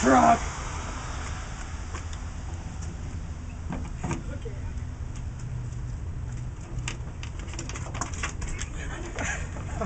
truck.